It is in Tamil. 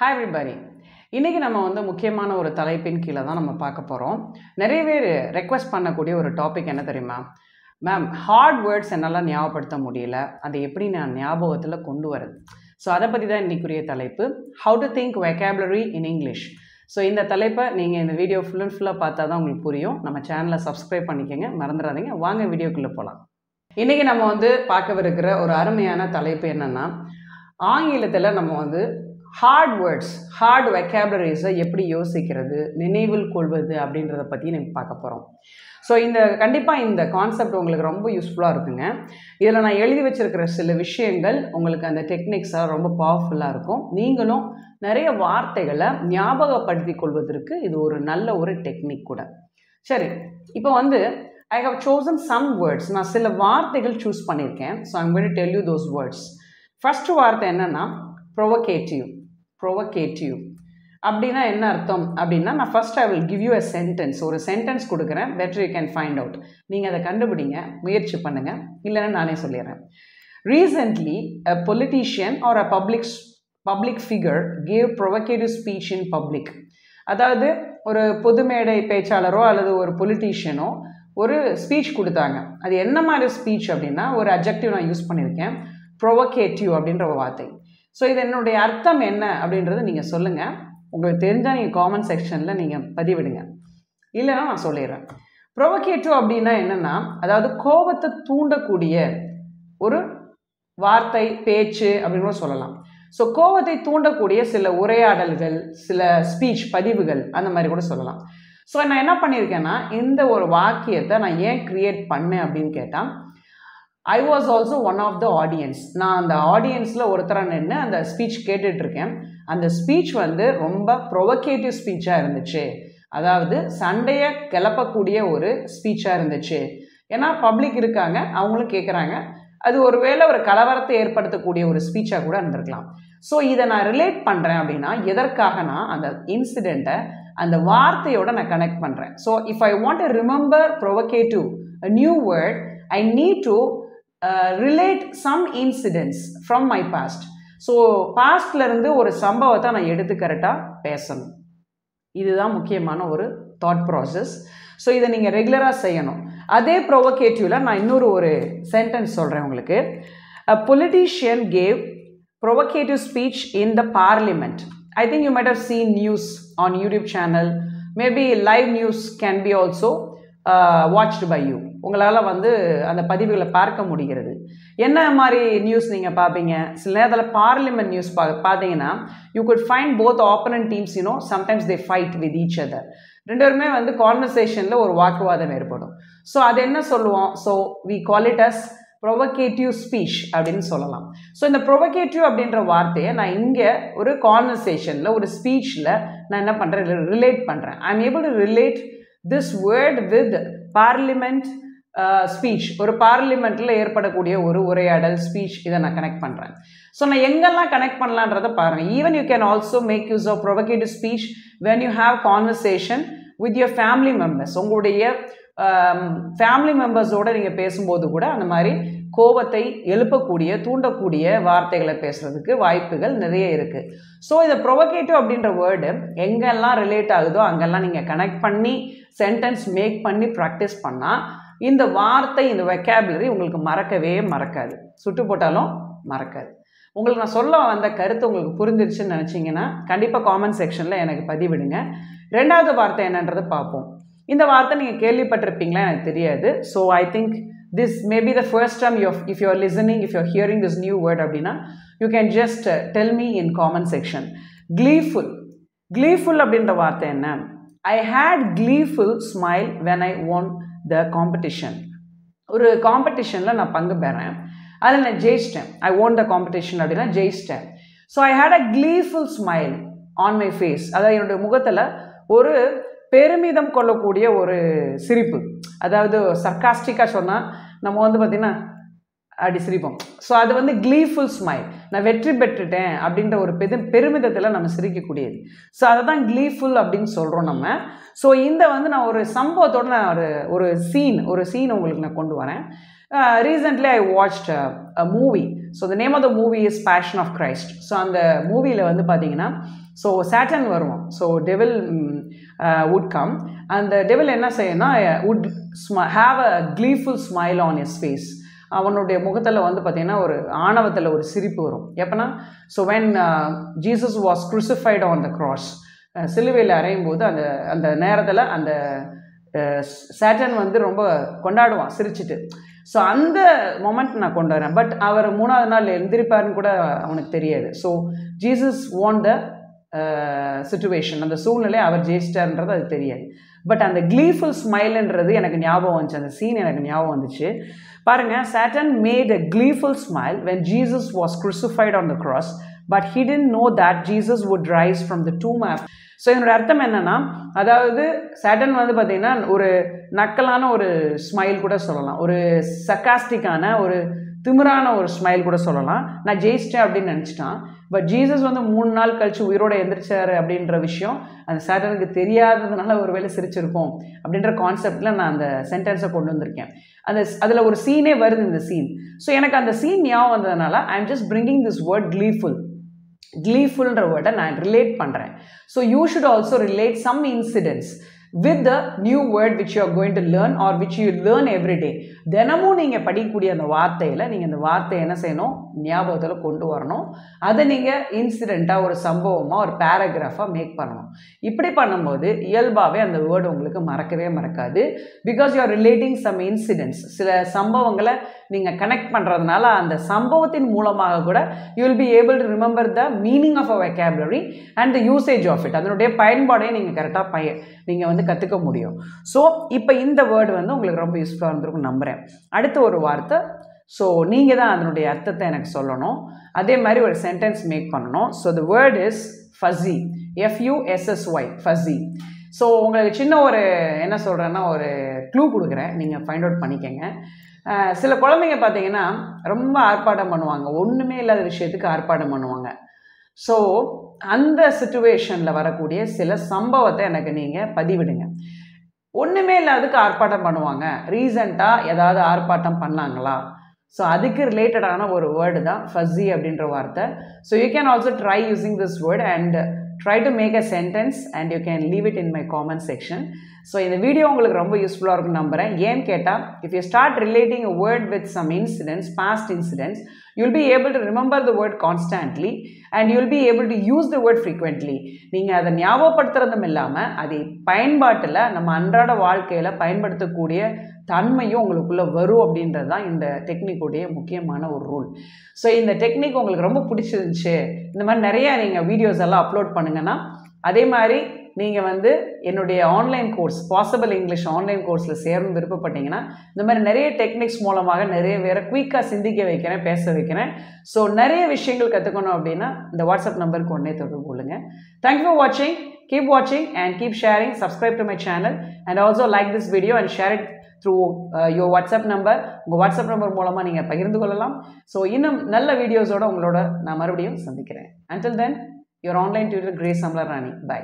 ஹாய் எவ்ரிபடி இன்றைக்கி நம்ம வந்து முக்கியமான ஒரு தலைப்பின் கீழே தான் நம்ம பார்க்க போகிறோம் நிறைய பேர் ரெக்வஸ்ட் பண்ணக்கூடிய ஒரு டாபிக் என்ன தெரியுமா? மேம் ஹார்ட் வேர்ட்ஸ் என்னால் ஞாபகப்படுத்த முடியல. அதை எப்படி நான் ஞாபகத்தில் கொண்டு வரது? ஸோ அதை பற்றி தான் இன்றைக்குரிய தலைப்பு. How to think vocabulary in English so இந்த தலைப்பை நீங்கள் இந்த வீடியோ ஃபுல் அண்ட் ஃபுல்லாக பார்த்தா தான் உங்களுக்கு புரியும். நம்ம சேனலை சப்ஸ்கிரைப் பண்ணிக்கோங்க. மறந்துடாதீங்க. வாங்க வீடியோக்குள்ளே போகலாம் இன்றைக்கி நம்ம வந்து பார்க்கவிருக்கிற ஒரு அருமையான தலைப்பு என்னென்னா ஆங்கிலத்தில் நம்ம வந்து ஹார்ட் வேர்ட்ஸ் ஹார்ட் வெக்காபுலரிஸை எப்படி யோசிக்கிறது நினைவில் கொள்வது அப்படின்றத பற்றி நம்ம பார்க்க போகிறோம் ஸோ இந்த கண்டிப்பாக இந்த கான்செப்ட் உங்களுக்கு ரொம்ப யூஸ்ஃபுல்லாக இருக்குங்க. இதில் நான் எழுதி வச்சிருக்கிற சில விஷயங்கள் உங்களுக்கு அந்த டெக்னிக்ஸாக ரொம்ப பவர்ஃபுல்லாக இருக்கும். நீங்களும் நிறைய வார்த்தைகளை ஞாபகப்படுத்தி கொள்வதற்கு இது ஒரு நல்ல ஒரு டெக்னிக் கூட. சரி இப்போ வந்து I have chosen some words நான் சில வார்த்தைகள் சூஸ் பண்ணியிருக்கேன். So I'm going tell you those words first வார்த்தை என்னென்னா ப்ரொவகேட்டிவ் ப்ரொவகேட்டிவ் அப்படின்னா என்ன அர்த்தம்? அப்படின்னா நான் first I will give you a sentence ஒரு சென்டென்ஸ் கொடுக்குறேன். Better you can find out நீங்கள் அதை கண்டுபிடிங்க. முயற்சி பண்ணுங்கள் இல்லைன்னா நானே சொல்லிடுறேன். Recently a politician or a public public figure gave provocative speech in public அதாவது ஒரு பொது மேடை பேச்சாளரோ அல்லது ஒரு பொலிட்டீஷியனோ ஒரு ஸ்பீச் கொடுத்தாங்க. அது என்ன மாதிரி ஸ்பீச் அப்படின்னா ஒரு அப்ஜெக்டிவ் நான் யூஸ் பண்ணியிருக்கேன். ப்ரொவகேட்டிவ் அப்படின்ற ஒரு வார்த்தை. ஸோ இது என்னுடைய அர்த்தம் என்ன அப்படின்றத நீங்கள் சொல்லுங்கள் உங்களுக்கு தெரிஞ்சால் நீங்கள் காமெண்ட் செக்ஷனில் நீங்கள் பதிவிடுங்க. இல்லைன்னா நான் சொல்லிடுறேன். ப்ரொவகேட்டிவ் அப்படின்னா என்னென்னா அதாவது கோபத்தை தூண்டக்கூடிய ஒரு வார்த்தை பேச்சு அப்படின்னு கூட சொல்லலாம். ஸோ கோபத்தை தூண்டக்கூடிய சில உரையாடல்கள் சில ஸ்பீச் பதிவுகள் அந்த மாதிரி கூட சொல்லலாம். ஸோ நான் என்ன பண்ணியிருக்கேன்னா இந்த ஒரு வாக்கியத்தை நான் ஏன் க்ரியேட் பண்ணேன் அப்படின்னு கேட்டால் I was also one of the audience நான் அந்த ஆடியன்ஸில் ஒருத்தராக நின்று அந்த ஸ்பீச் கேட்டுட்ருக்கேன். அந்த ஸ்பீச் வந்து ரொம்ப ப்ரொவகேட்டிவ் ஸ்பீச்சாக இருந்துச்சு. அதாவது சண்டையை கிளப்பக்கூடிய ஒரு ஸ்பீச்சாக இருந்துச்சு. ஏன்னா பப்ளிக் இருக்காங்க அவங்களும் கேட்குறாங்க அது ஒருவேளை ஒரு கலவரத்தை ஏற்படுத்தக்கூடிய ஒரு ஸ்பீச்சாக கூட இருந்திருக்கலாம். ஸோ இதை நான் ரிலேட் பண்ணுறேன் அப்படின்னா எதற்காகனா அந்த இன்சிடெண்ட்டை அந்த வார்த்தையோட நான் கனெக்ட் பண்ணுறேன் so if I want to remember provocative a new word I need to relate some incidents from my past so பாஸ்ட்லேருந்து ஒரு சம்பவத்தை நான் எடுத்து கரெக்டாக பேசணும். இதுதான் முக்கியமான ஒரு தாட் ப்ராசஸ் ஸோ இதை நீங்கள் ரெகுலராக செய்யணும். அதே ப்ரொவகேட்டிவில் நான் இன்னொரு ஒரு சென்டென்ஸ் சொல்கிறேன் உங்களுக்கு. A politician gave provocative speech in the parliament I think you might have seen news on YouTube channel maybe live news can be also watched by you உங்களால் வந்து அந்த பதிவுகளை பார்க்க முடிகிறது. என்ன மாதிரி நியூஸ் நீங்கள் பார்ப்பீங்க சில நேரத்தில் பார்லிமெண்ட் நியூஸ் பா பார்த்தீங்கன்னா you could find both opponent teams you know sometimes they fight with each other ரெண்டு பேருமே வந்து கான்வர்சேஷனில் ஒரு வாக்குவாதம் ஏற்படும். ஸோ அது என்ன சொல்லுவோம்? So we call it as provocative speech அப்படின்னு சொல்லலாம். ஸோ இந்த ப்ரொவகேட்டிவ் அப்படின்ற வார்த்தையை நான் இங்கே ஒரு கான்வர்சேஷனில் ஒரு ஸ்பீச்சில் நான் என்ன பண்ணுறேன் ரிலேட் பண்ணுறேன் I am able to relate this word with parliament speech ஒரு பார்லிமெண்ட்டில் ஏற்படக்கூடிய ஒரு உரையாடல் ஸ்பீச் இதை நான் கனெக்ட் பண்ணுறேன் ஸோ நான் எங்கெல்லாம் கனெக்ட் பண்ணலான்றதை பாருங்கள் even you can also make use of provocative speech when you have conversation with your family members உங்களுடைய ஃபேமிலி மெம்பர்ஸோடு நீங்கள் பேசும்போது கூட அந்த மாதிரி கோபத்தை எழுப்பக்கூடிய தூண்டக்கூடிய வார்த்தைகளை பேசுகிறதுக்கு வாய்ப்புகள் நிறைய இருக்குது ஸோ இதை ப்ரொவகேட்டிவ் அப்படின்ற வேர்டு எங்கெல்லாம் ரிலேட் ஆகுதோ அங்கெல்லாம் நீங்கள் கனெக்ட் பண்ணி சென்டென்ஸ் மேக் பண்ணி ப்ராக்டிஸ் பண்ணால் இந்த வார்த்தை இந்த வெக்காபுலரி உங்களுக்கு மறக்கவே மறக்காது. சுட்டு போட்டாலும் மறக்காது. உங்களுக்கு நான் சொல்ல வந்த கருத்து உங்களுக்கு புரிஞ்சிருச்சுன்னு நினச்சிங்கன்னா கண்டிப்பாக காமெண்ட் செக்ஷனில் எனக்கு பதிவிடுங்க. ரெண்டாவது வார்த்தை என்னன்றதை பார்ப்போம். இந்த வார்த்தை நீங்கள் கேள்விப்பட்டிருப்பீங்களா எனக்கு தெரியாது. So I think this maybe the first time you if you're listening if you're hearing this new word அப்படின்னா you can just tell me in comment section gleeful gleeful அப்படின்ற வார்த்தை என்ன? I had gleeful smile when I won the competition ஒரு காம்படிஷனில் நான் பங்கு பெறேன். அதில் நான் ஜெயிச்சிட்டேன். ஐ ஓன் த காம்படிஷன் அப்படின்னா ஜெயிச்சிட்டேன். So I had a gleeful smile on my face அதாவது என்னுடைய முகத்தில் ஒரு பெருமிதம் கொள்ளக்கூடிய ஒரு சிரிப்பு. அதாவது சர்க்காஸ்டிக்காக சொன்னால் நம்ம வந்து பார்த்திங்கன்னா அப்படி சிரிப்போம். ஸோ அது வந்து க்ளீஃபுல் ஸ்மைல் நான் வெற்றி பெற்றுட்டேன் அப்படின்ற ஒரு பெரு பெருமிதத்தில் நம்ம சிரிக்கக்கூடியது. ஸோ அதை தான் க்ளீஃபுல் அப்படின்னு சொல்கிறோம் நம்ம. ஸோ இந்த வந்து நான் ஒரு சம்பவத்தோடு நான் ஒரு ஒரு சீன் ஒரு சீன் உங்களுக்கு நான் கொண்டு வரேன். Recently I watched a movie so the name of the movie is Passion of Christ so அந்த மூவியில் வந்து பார்த்தீங்கன்னா ஸோ சேட்டன் வருவோம் ஸோ டெவில் வுட் கம் அந்த டெவில் என்ன செய்யணும்னா would have a gleeful smile on his face அவனுடைய முகத்தில் வந்து பார்த்திங்கன்னா ஒரு ஆணவத்தில் ஒரு சிரிப்பு வரும். எப்போனா so when Jesus was crucified on the cross uh, சிலுவையில் அறையும் போது அந்த அந்த நேரத்தில் அந்த uh, சேட்டன் வந்து ரொம்ப கொண்டாடுவான் சிரிச்சிட்டு. ஸோ அந்த மொமெண்ட் நான் கொண்டு வரேன். பட் அவர் மூணாவது நாள் எந்திரிப்பாருன்னு கூட அவனுக்கு தெரியாது. So Jesus own the situation அந்த சூழ்நிலை அவர் ஜெயிச்சிட்டார்ன்றது அது தெரியாது. பட் அந்த க்ளீஃபுல் ஸ்மைல்ன்றது எனக்கு ஞாபகம் வந்துச்சு. அந்த சீன் எனக்கு ஞாபகம் வந்துச்சு. பாருங்க Satan made a gleeful smile when Jesus was crucified on the cross but he didn't நோ தட் Jesus would rise from the map so என்னோட அர்த்தம் என்னென்னா அதாவது சேட்டன் வந்து பார்த்தீங்கன்னா ஒரு நக்கலான ஒரு ஸ்மைல் கூட சொல்லலாம். ஒரு சக்காஸ்டிக்கான ஒரு திமிரான ஒரு ஸ்மைல் கூட சொல்லலாம். நான் ஜெயிச்சிட்டேன் அப்படின்னு நினச்சிட்டான். பட் ஜீசஸ் வந்து மூணு நாள் கழிச்சு உயிரோட எந்திரிச்சாரு அப்படின்ற விஷயம் அந்த சாட்டனுக்கு தெரியாததுனால ஒரு வேலை சிரிச்சிருக்கும் அப்படின்ற கான்செப்டில் நான் அந்த சென்டென்ஸை கொண்டு வந்திருக்கேன். அந்த அதில் ஒரு சீனே வருது இந்த சீன் ஸோ எனக்கு அந்த சீன் ஞாபகம் வந்ததுனால I am just bringing this word gleeful க்ளீஃபுல்ன்ற வேர்டை நான் ரிலேட் பண்ணுறேன் so you should also relate some incidents with the new word which you are going to learn or which you learn every day தினமும் நீங்கள் படிக்கக்கூடிய அந்த வார்த்தையில் நீங்கள் அந்த வார்த்தையை என்ன செய்யணும்? ஞாபகத்தில் கொண்டு வரணும். அதை நீங்கள் இன்சிடெண்ட்டாக ஒரு சம்பவமாக ஒரு பேராகிராஃபாக மேக் பண்ணணும். இப்படி பண்ணும்போது இயல்பாகவே அந்த வேர்டு உங்களுக்கு மறக்கவே மறக்காது. Because you are relating some incidents சில சம்பவங்களை நீங்கள் கனெக்ட் பண்ணுறதுனால அந்த சம்பவத்தின் மூலமாக கூட you will be able to remember the meaning of a vocabulary and the usage of it அதனுடைய பயன்பாடையும் நீங்கள் கரெக்டாக பய நீங்கள் வந்து கற்றுக்க முடியும். ஸோ இப்போ இந்த வேர்டு வந்து உங்களுக்கு ரொம்ப யூஸ்ஃபுல்லாக இருந்திருக்கும் நம்புகிறேன் அடுத்த ஒரு வார்த்தை. ஸோ நீங்கள் தான் அதனுடைய அர்த்தத்தை எனக்கு சொல்லணும். அதே மாதிரி ஒரு சென்டென்ஸ் மேக் பண்ணணும். So the word is fuzzy F U S S Y fuzzy so உங்களுக்கு சின்ன ஒரு என்ன சொல்கிறேன்னா ஒரு க்ளூ கொடுக்குறேன். நீங்கள் ஃபைண்ட் அவுட் பண்ணிக்கங்க. சில குழந்தைங்க பார்த்தீங்கன்னா ரொம்ப ஆர்ப்பாட்டம் பண்ணுவாங்க. ஒன்றுமே இல்லாத விஷயத்துக்கு ஆர்ப்பாட்டம் பண்ணுவாங்க. ஸோ அந்த சுச்சுவேஷனில் வரக்கூடிய சில சம்பவத்தை எனக்கு நீங்கள் பதிவிடுங்க. ஒன்றுமே இல்லாததுக்கு ஆர்ப்பாட்டம் பண்ணுவாங்க. ரீசண்டாக ஏதாவது ஆர்ப்பாட்டம் பண்ணாங்களா? ஸோ அதுக்கு ரிலேட்டடான ஒரு வேர்டு தான் ஃபஸி அப்படின்ற வார்த்தை. So you can also try using this word and try to make a sentence and you can leave it in my comment section so இந்த வீடியோ உங்களுக்கு ரொம்ப யூஸ்ஃபுல்லாக இருக்கும்னு நம்புகிறேன் ஏன்னு கேட்டால் if you start relating a word with some incidents past incidents you'll be able to remember the word constantly and you'll be able to use the word frequently நீங்கள் அதை ஞாபகப்படுத்துறதும் இல்லாமல் அதை பயன்பாட்டில் நம்ம அன்றாட வாழ்க்கையில் பயன்படுத்தக்கூடிய தன்மையும் உங்களுக்குள்ளே வரும் அப்படின்றது தான் இந்த டெக்னிக்குடைய முக்கியமான ஒரு ரூல் ஸோ இந்த டெக்னிக் உங்களுக்கு ரொம்ப பிடிச்சிருந்துச்சு. இந்த மாதிரி நிறையா நீங்கள் வீடியோஸ் எல்லாம் அப்லோட் பண்ணுங்கன்னா அதே மாதிரி நீங்கள் வந்து என்னுடைய online course possible English online கோர்ஸில் சேரணும் விருப்பப்பட்டீங்கன்னா இந்த மாதிரி நிறைய டெக்னிக்ஸ் மூலமாக நிறைய பேரை குயிக்காக சிந்திக்க வைக்கிறேன் பேச வைக்கிறேன். ஸோ நிறைய விஷயங்கள் கற்றுக்கணும் அப்படின்னா இந்த வாட்ஸ்அப் நம்பருக்கு ஒன்றே தொடர்பு கொள்ளுங்கள் தேங்க்யூ ஃபார் வாட்சிங் கீப் வாட்சிங் and keep sharing subscribe to my channel and also like this video and share it through your WhatsApp number உங்கள் வாட்ஸ்அப் நம்பர் மூலமாக நீங்கள் பகிர்ந்து கொள்ளலாம். ஸோ இன்னும் நல்ல வீடியோஸோட உங்களோட நான் மறுபடியும் சந்திக்கிறேன். Until then your online tutor Grace அம்லர் Rani by